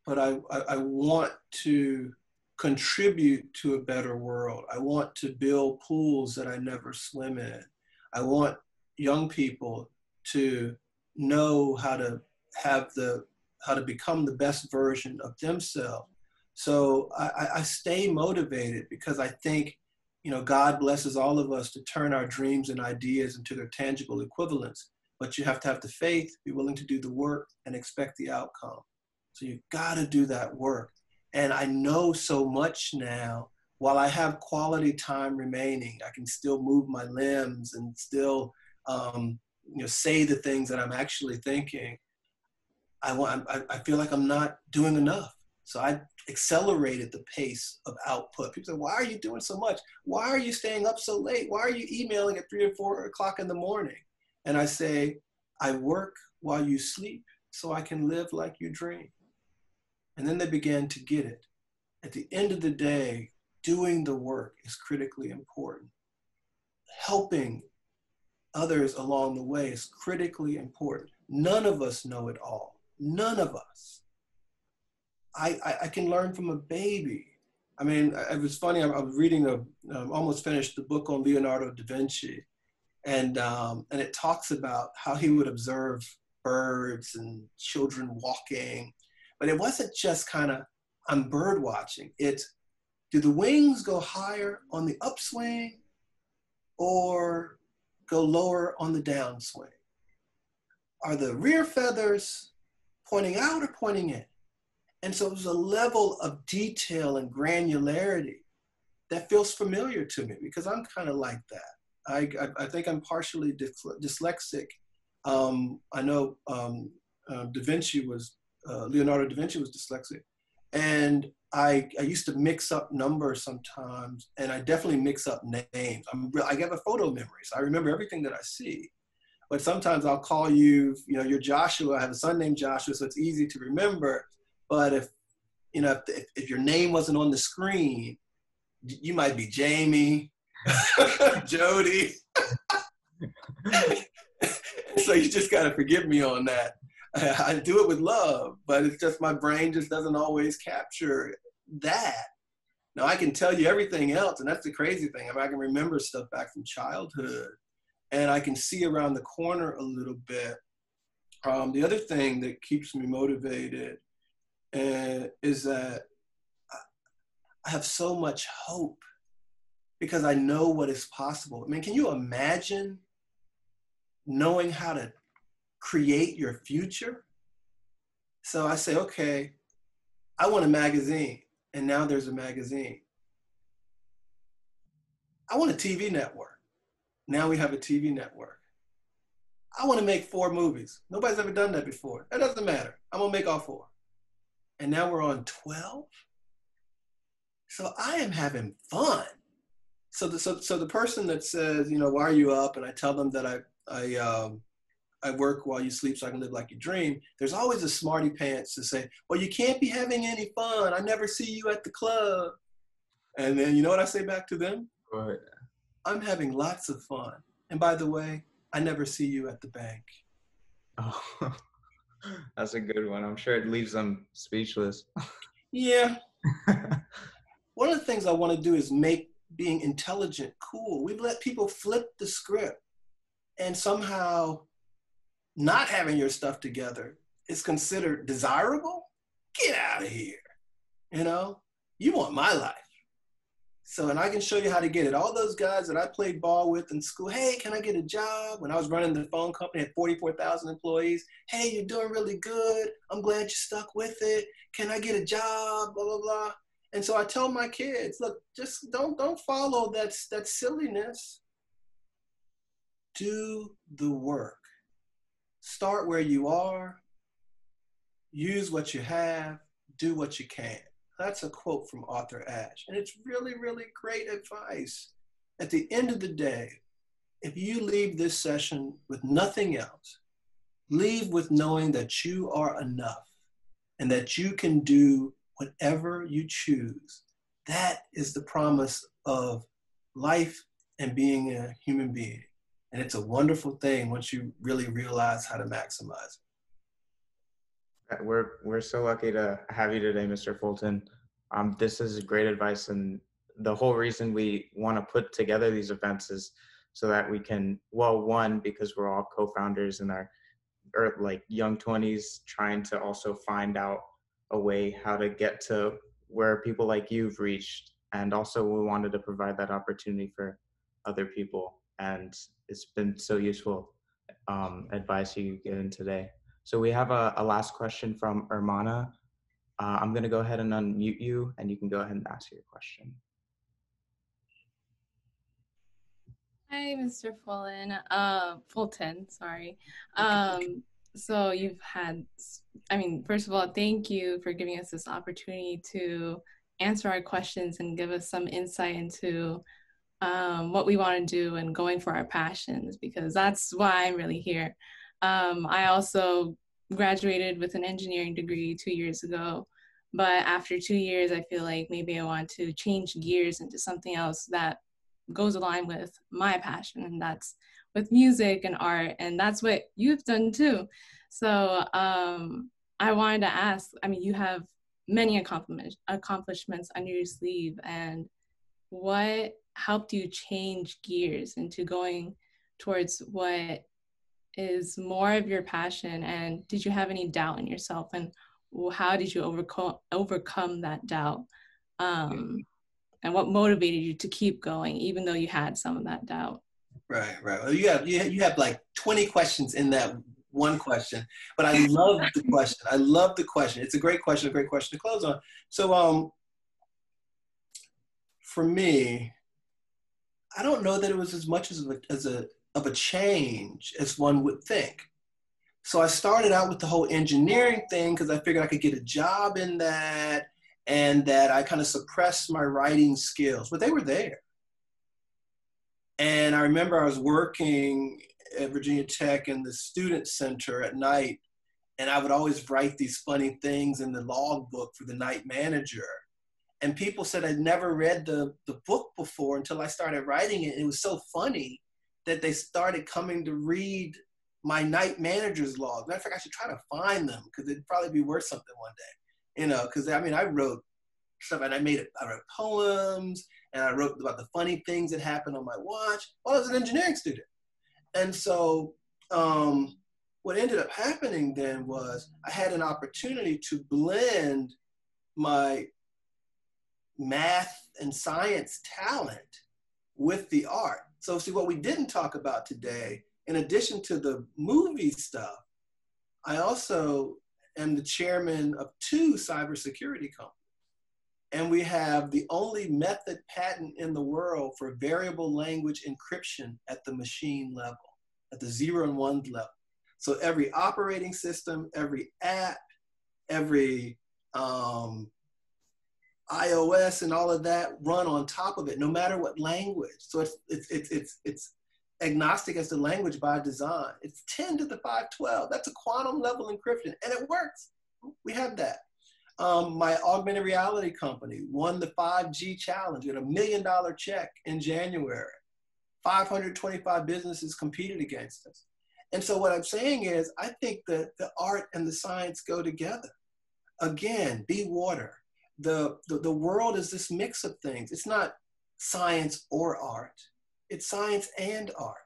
but I, I I want to contribute to a better world. I want to build pools that I never swim in. I want young people to know how to have the how to become the best version of themselves. So I, I stay motivated because I think, you know, God blesses all of us to turn our dreams and ideas into their tangible equivalents. But you have to have the faith, be willing to do the work, and expect the outcome. So you've got to do that work. And I know so much now. While I have quality time remaining, I can still move my limbs and still, um, you know, say the things that I'm actually thinking. I want, I, I feel like I'm not doing enough. So I accelerated the pace of output. People say, why are you doing so much? Why are you staying up so late? Why are you emailing at three or four o'clock in the morning? And I say, I work while you sleep so I can live like you dream. And then they began to get it. At the end of the day, doing the work is critically important. Helping others along the way is critically important. None of us know it all None of us. I, I, I can learn from a baby. I mean, it was funny. I, was reading a, um, almost finished the book on Leonardo da Vinci, and um, and it talks about how he would observe birds and children walking, but it wasn't just kind of I'm bird watching. It's do the wings go higher on the upswing, or go lower on the downswing? Are the rear feathers pointing out or pointing in? And so there's a level of detail and granularity that feels familiar to me because I'm kind of like that. I, I, I, think I'm partially dyslexic. Um, I know um, uh, Da Vinci was, uh, Leonardo da Vinci was dyslexic. And I, I used to mix up numbers sometimes, and I definitely mix up names. I'm, I have a photo memory, so I remember everything that I see. But sometimes I'll call you, you know, you're Joshua. I have a son named Joshua, so it's easy to remember. But if, you know, if, if your name wasn't on the screen, you might be Jamie, Jody. so you just got to forgive me on that. I do it with love, but it's just my brain just doesn't always capture that. Now I can tell you everything else, and that's the crazy thing. I, mean, I can remember stuff back from childhood, and I can see around the corner a little bit. Um, the other thing that keeps me motivated uh, is that I have so much hope because I know what is possible. I mean, can you imagine knowing how to create your future? So I say, okay, I want a magazine, and now there's a magazine. I want a TV network. Now we have a TV network. I want to make four movies. Nobody's ever done that before. That doesn't matter. I'm going to make all four. And now we're on 12. So I am having fun. So the, so, so the person that says, you know, why are you up? And I tell them that I, I, um, I work while you sleep so I can live like you dream. There's always a smarty pants to say, well, you can't be having any fun. I never see you at the club. And then you know what I say back to them? Right. I'm having lots of fun. And by the way, I never see you at the bank. Oh, that's a good one. I'm sure it leaves them speechless. yeah. one of the things I want to do is make being intelligent cool. We've let people flip the script and somehow not having your stuff together is considered desirable. Get out of here. You know, you want my life. So, and I can show you how to get it. All those guys that I played ball with in school, hey, can I get a job? When I was running the phone company, had 44,000 employees. Hey, you're doing really good. I'm glad you stuck with it. Can I get a job? Blah, blah, blah. And so I tell my kids, look, just don't don't follow that that silliness. Do the work. Start where you are. Use what you have. Do what you can. That's a quote from Arthur Ashe, and it's really really great advice. At the end of the day, if you leave this session with nothing else, leave with knowing that you are enough and that you can do whatever you choose. That is the promise of life and being a human being. And it's a wonderful thing once you really realize how to maximize it. We're, we're so lucky to have you today, Mr. Fulton. Um, this is great advice. And the whole reason we want to put together these events is so that we can, well, one, because we're all co founders in our or like young 20s, trying to also find out a way how to get to where people like you've reached and also we wanted to provide that opportunity for other people and it's been so useful um, advice you've given today so we have a, a last question from Ermana. Uh, I'm going to go ahead and unmute you and you can go ahead and ask your question. Hi, Mr. Fulton. Uh, Fulton, sorry. Um, so you've had i mean first of all thank you for giving us this opportunity to answer our questions and give us some insight into um, what we want to do and going for our passions because that's why i'm really here um, i also graduated with an engineering degree two years ago but after two years i feel like maybe i want to change gears into something else that goes along with my passion and that's with music and art and that's what you've done too so um, I wanted to ask. I mean, you have many accomplishments accomplishments under your sleeve, and what helped you change gears into going towards what is more of your passion? And did you have any doubt in yourself? And how did you overcome overcome that doubt? Um, and what motivated you to keep going, even though you had some of that doubt? Right, right. Well, you have you have, you have like 20 questions in that one question, but I love the question. I love the question. It's a great question, a great question to close on. So, um, for me, I don't know that it was as much as a, as a of a change as one would think. So I started out with the whole engineering thing because I figured I could get a job in that and that I kind of suppressed my writing skills, but they were there. And I remember I was working at Virginia Tech in the student center at night, and I would always write these funny things in the log book for the night manager. And people said I'd never read the, the book before until I started writing it. And It was so funny that they started coming to read my night manager's log. Matter of fact, I should try to find them because it'd probably be worth something one day. You know, because I mean, I wrote stuff and I made it. I wrote poems and I wrote about the funny things that happened on my watch while I was an engineering student. And so, um, what ended up happening then was I had an opportunity to blend my math and science talent with the art. So, see, what we didn't talk about today, in addition to the movie stuff, I also am the chairman of two cybersecurity companies. And we have the only method patent in the world for variable language encryption at the machine level, at the zero and one level. So every operating system, every app, every um, iOS and all of that run on top of it, no matter what language. So it's it's it's it's, agnostic as to language by design. It's 10 to the 512. That's a quantum level encryption, and it works. We have that. Um, my augmented reality company won the 5G challenge with a million dollar check in January. 525 businesses competed against us. And so what I'm saying is, I think that the art and the science go together. Again, be water the, the, the world is this mix of things. It's not science or art. It's science and art.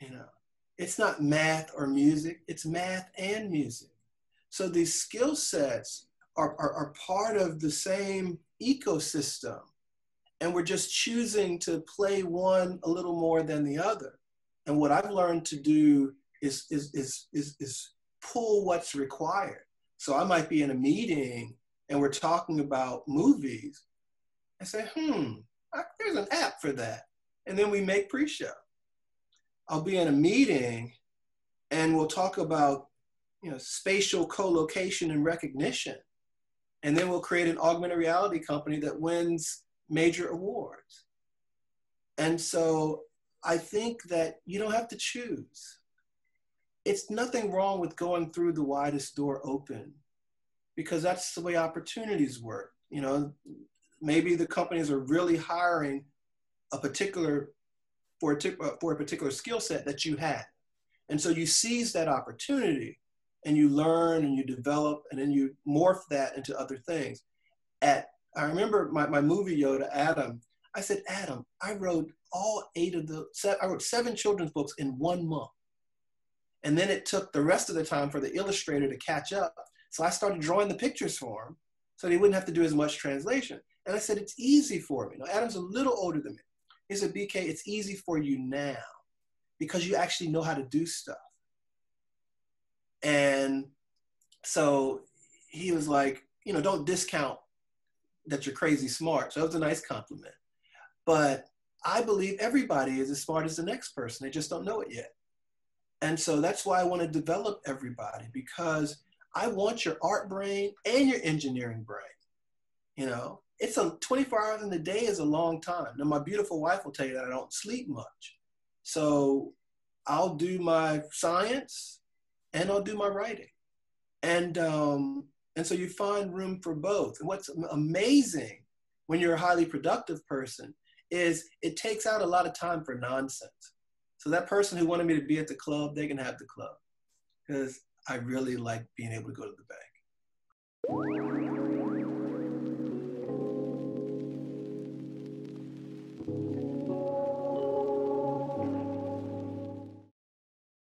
You know, it's not math or music. It's math and music. So these skill sets are, are, are part of the same ecosystem. And we're just choosing to play one a little more than the other. And what I've learned to do is, is, is, is, is pull what's required. So I might be in a meeting and we're talking about movies, I say, hmm, I, there's an app for that. And then we make pre show. I'll be in a meeting and we'll talk about you know, spatial co-location and recognition. And then we'll create an augmented reality company that wins major awards. And so I think that you don't have to choose. It's nothing wrong with going through the widest door open because that's the way opportunities work. You know, maybe the companies are really hiring a particular for a, for a particular skill set that you had. And so you seize that opportunity and you learn and you develop and then you morph that into other things. At I remember my, my movie Yoda, Adam, I said, Adam, I wrote all eight of the, I wrote seven children's books in one month. And then it took the rest of the time for the illustrator to catch up. So I started drawing the pictures for him so he wouldn't have to do as much translation. And I said, it's easy for me. Now, Adam's a little older than me. He said, BK, it's easy for you now because you actually know how to do stuff. And so he was like, you know, don't discount that you're crazy smart. So that was a nice compliment. But I believe everybody is as smart as the next person. They just don't know it yet. And so that's why I want to develop everybody because I want your art brain and your engineering brain. You know, it's a 24 hours in the day is a long time. Now, my beautiful wife will tell you that I don't sleep much. So I'll do my science and I'll do my writing. And, um, and so you find room for both. And what's amazing when you're a highly productive person is it takes out a lot of time for nonsense. So that person who wanted me to be at the club, they can have the club. Because I really like being able to go to the bank.